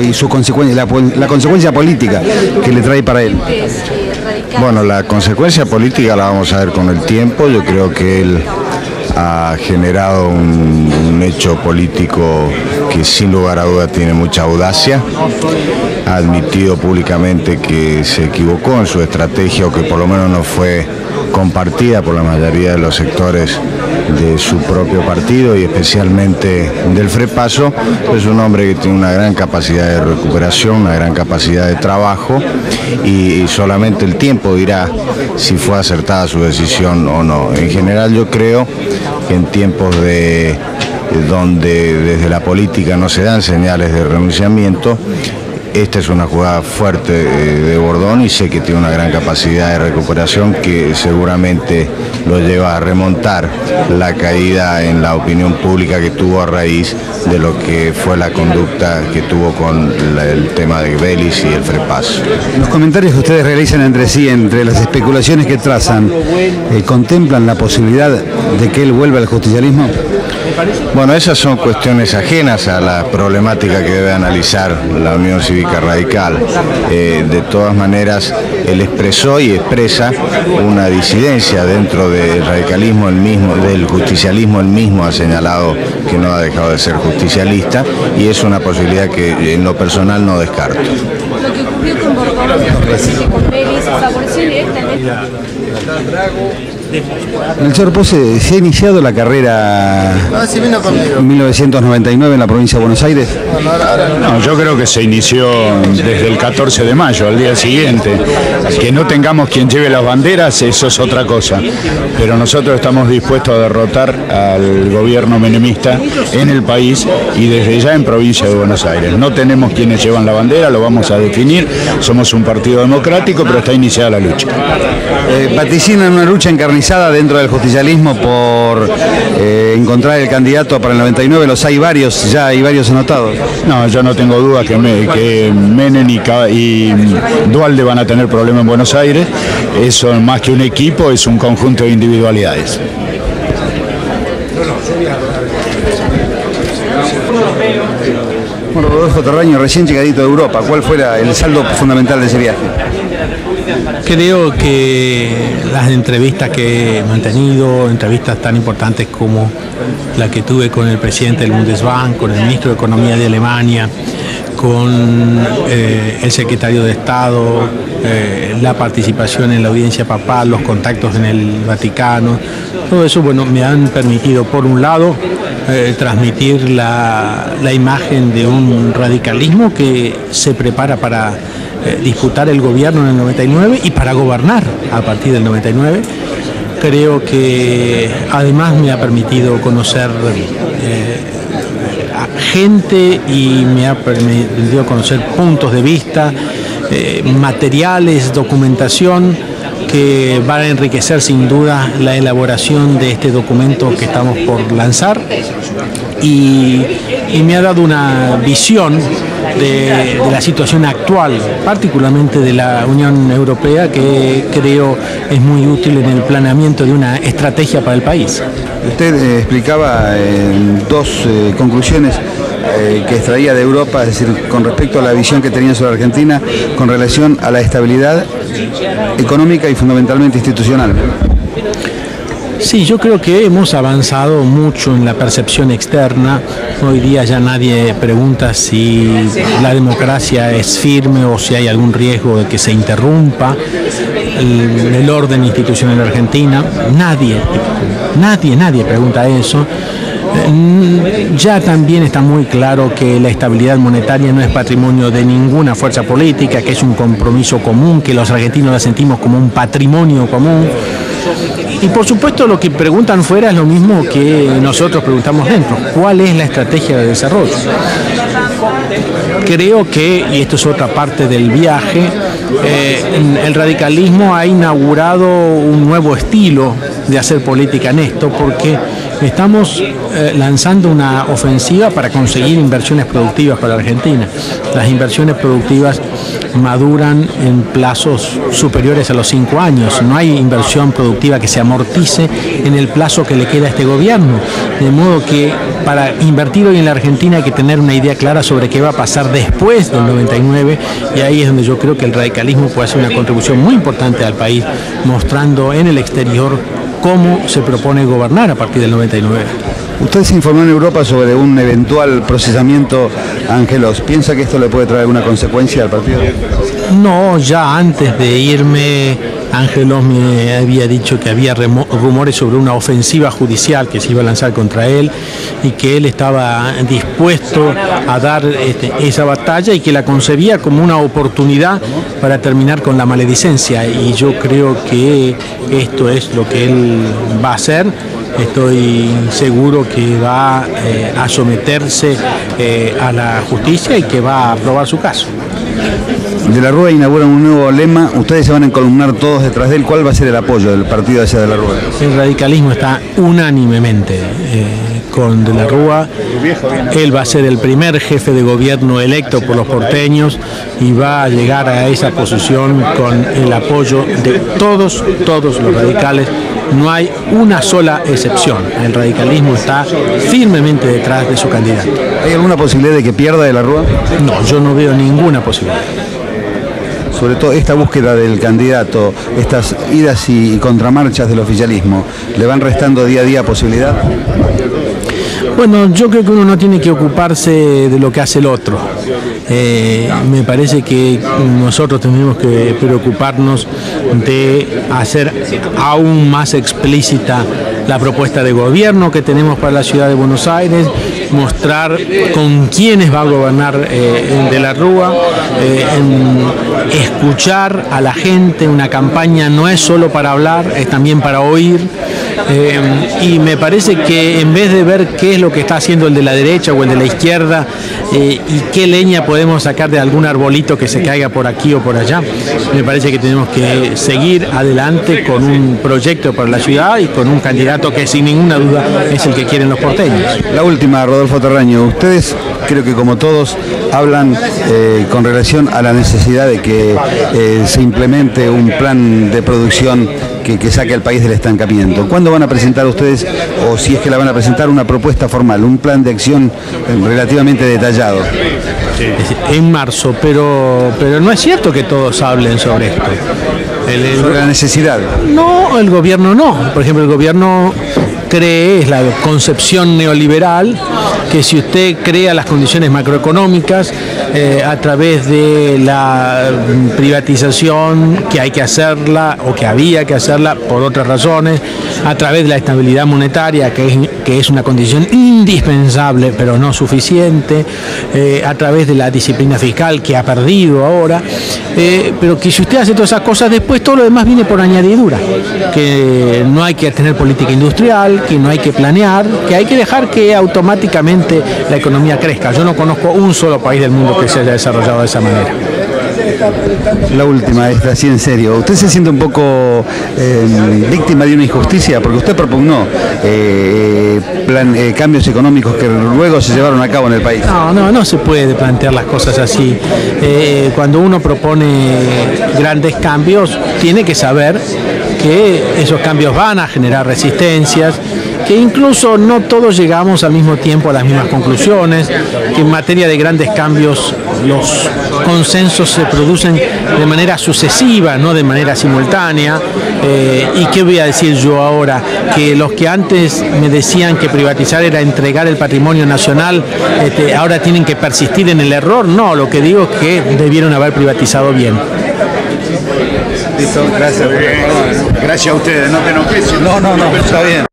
y su consecuencia, la, consecuencia política que le trae para él. Bueno, la consecuencia política la vamos a ver con el tiempo. Yo creo que él ha generado un, un, hecho político que sin lugar a duda tiene mucha audacia. Ha admitido públicamente que se equivocó en su estrategia o que por lo menos no fue compartida por la mayoría de los sectores de su propio partido y especialmente del FREPASO. Es un hombre que tiene una gran capacidad de recuperación, una gran capacidad de trabajo y, solamente el tiempo dirá si fue acertada su decisión o no. En general yo creo que en tiempos de donde desde la política no se dan señales de renunciamiento, esta es una jugada fuerte de Bordón y sé que tiene una gran capacidad de recuperación que seguramente lo lleva a remontar la caída en la opinión pública que tuvo a raíz de lo que fue la conducta que tuvo con el tema de Belis y el FREPAS. Los comentarios que ustedes realizan entre sí, entre las especulaciones que trazan, eh, ¿contemplan la posibilidad de que él vuelva al justicialismo? Bueno, esas son cuestiones ajenas a la problemática que debe analizar la Unión Cívica Radical. Eh, de todas maneras, él expresó y expresa una disidencia dentro del radicalismo el mismo, del justicialismo el mismo ha señalado que no ha dejado de ser justicialista y es una posibilidad que en lo personal no descarto. Lo que ocurrió con con Vélez favoreció directamente. Melchor Pose, ¿se ha iniciado la carrera en 1999 en la provincia de Buenos Aires? No, yo creo que se inició desde el 14 de mayo, al día siguiente. Que no tengamos quien lleve las banderas, eso es otra cosa. Pero nosotros estamos dispuestos a derrotar al gobierno menemista en el país y desde ya en provincia de Buenos Aires. No tenemos quienes llevan la bandera, lo vamos a definir. Somos un partido democrático, pero está iniciada la lucha. Eh, vaticina una lucha encarnizada dentro del justicialismo por eh, encontrar el candidato para el 99. Los hay varios, ya hay varios anotados. No, yo no tengo duda que, que Menem y, y Dualde van a tener problemas en Buenos Aires. Eso más que un equipo es un conjunto de individualidades. Bueno, Rodolfo Terraño, recién llegadito de Europa, ¿cuál fue el saldo fundamental de ese viaje? Creo que las entrevistas que he mantenido, entrevistas tan importantes como la que tuve con el presidente del Bundesbank, con el ministro de Economía de Alemania, con eh, el secretario de Estado, eh, la participación en la audiencia papal, los contactos en el Vaticano, todo eso bueno, me han permitido, por un lado, eh, transmitir la, la imagen de un radicalismo que se prepara para eh, disputar el gobierno en el 99 y para gobernar a partir del 99. Creo que además me ha permitido conocer eh, gente y me ha permitido conocer puntos de vista, eh, materiales, documentación que van a enriquecer sin duda la elaboración de este documento que estamos por lanzar y, me ha dado una visión de, la situación actual, particularmente de la Unión Europea, que creo es muy útil en el planeamiento de una estrategia para el país. Usted eh, explicaba dos eh, conclusiones eh, que extraía de Europa, es decir, con respecto a la visión que tenía sobre Argentina con relación a la estabilidad económica y fundamentalmente institucional. Sí, yo creo que hemos avanzado mucho en la percepción externa. Hoy día ya nadie pregunta si la democracia es firme o si hay algún riesgo de que se interrumpa el, orden institucional en Argentina. Nadie, nadie, nadie pregunta eso. Ya también está muy claro que la estabilidad monetaria no es patrimonio de ninguna fuerza política, que es un compromiso común, que los argentinos la sentimos como un patrimonio común. Y por supuesto lo que preguntan fuera es lo mismo que nosotros preguntamos dentro. ¿Cuál es la estrategia de desarrollo? Creo que, y esto es otra parte del viaje, eh, el radicalismo ha inaugurado un nuevo estilo de hacer política en esto porque Estamos eh, lanzando una ofensiva para conseguir inversiones productivas para Argentina. Las inversiones productivas maduran en plazos superiores a los cinco años. No hay inversión productiva que se amortice en el plazo que le queda a este gobierno. De modo que para invertir hoy en la Argentina hay que tener una idea clara sobre qué va a pasar después del 99 y ahí es donde yo creo que el radicalismo puede hacer una contribución muy importante al país, mostrando en el exterior cómo se propone gobernar a partir del 99. Usted se informó en Europa sobre un eventual procesamiento Ángelos. ¿Piensa que esto le puede traer alguna consecuencia al partido? No, ya antes de irme, Ángelos me había dicho que había rumores sobre una ofensiva judicial que se iba a lanzar contra él y que él estaba dispuesto a dar este, esa batalla y que la concebía como una oportunidad para terminar con la maledicencia. Y yo creo que esto es lo que él va a hacer estoy seguro que va eh, a someterse eh, a la justicia y que va a aprobar su caso. De la Rúa inaugura un nuevo lema, ustedes se van a encolumnar todos detrás de él, ¿cuál va a ser el apoyo del partido hacia De la Rúa? El radicalismo está unánimemente eh, con De la Rúa, él va a ser el primer jefe de gobierno electo por los porteños y va a llegar a esa posición con el apoyo de todos, todos los radicales no hay una sola excepción. El radicalismo está firmemente detrás de su candidato. ¿Hay alguna posibilidad de que pierda de la Rúa? No, yo no veo ninguna posibilidad. Sobre todo esta búsqueda del candidato, estas idas y contramarchas del oficialismo, ¿le van restando día a día posibilidad? Bueno, yo creo que uno no tiene que ocuparse de lo que hace el otro. Eh, me parece que nosotros tenemos que preocuparnos de hacer aún más explícita la propuesta de gobierno que tenemos para la ciudad de Buenos Aires, mostrar con quiénes va a gobernar eh, de la Rúa, eh, escuchar a la gente, una campaña no es solo para hablar, es también para oír. Y me parece que en vez de ver qué es lo que está haciendo el de la derecha o el de la izquierda y qué leña podemos sacar de algún arbolito que se caiga por aquí o por allá. Me parece que tenemos que seguir adelante con un proyecto para la ciudad y con un candidato que sin ninguna duda es el que quieren los porteños. La última, Rodolfo Terraño, ustedes creo que como todos hablan eh, con relación a la necesidad de que eh, se implemente un plan de producción que, que, saque al país del estancamiento. ¿Cuándo van a presentar ustedes, o si es que la van a presentar, una propuesta formal, un plan de acción eh, relativamente detallado? En marzo, pero, pero no es cierto que todos hablen sobre esto. sobre la necesidad. No, el gobierno no. Por ejemplo, el gobierno cree, es la concepción neoliberal, que si usted crea las condiciones macroeconómicas eh, a través de la privatización, que hay que hacerla o que había que hacerla por otras razones, a través de la estabilidad monetaria, que es, que es una condición indispensable pero no suficiente, eh, a través de la disciplina fiscal que ha perdido ahora, eh, pero que si usted hace todas esas cosas, después todo lo demás viene por añadidura, que no hay que tener política industrial, que no hay que planear, que hay que dejar que automáticamente la economía crezca. Yo no conozco un solo país del mundo que se haya desarrollado de esa manera. La última, esta así en serio. ¿Usted se siente un poco eh, víctima de una injusticia? Porque usted propugnó eh, eh, cambios económicos que luego se llevaron a cabo en el país. No, no, no se puede plantear las cosas así. cuando uno propone grandes cambios, tiene que saber que esos cambios van a generar resistencias, que incluso no todos llegamos al mismo tiempo a las mismas conclusiones, que en materia de grandes cambios los consensos se producen de manera sucesiva, no de manera simultánea. Eh, ¿Y qué voy a decir yo ahora? Que los que antes me decían que privatizar era entregar el patrimonio nacional, este, ahora tienen que persistir en el error. No, lo que digo es que debieron haber privatizado bien. Listo, gracias. Gracias a ustedes, no te enojes. No, no, no, está bien.